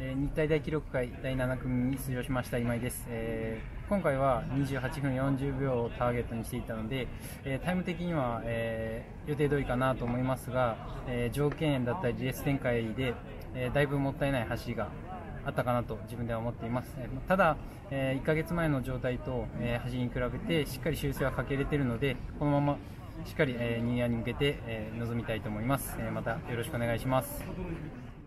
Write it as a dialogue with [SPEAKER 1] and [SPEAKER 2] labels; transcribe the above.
[SPEAKER 1] えー、日体大記録会第7組に出場しました今井です、えー、今回は28分40秒をターゲットにしていたので、えー、タイム的には、え予定通りかなと思いますが、え条件だったりレース展開で、えだいぶもったいない走りがあったかなと自分では思っています、ただ、え1ヶ月前の状態と、え走りに比べてしっかり修正はかけれているのでこのまましっかり、えニューイヤーに向けて、え臨みたいと思います、えまたよろしくお願いします。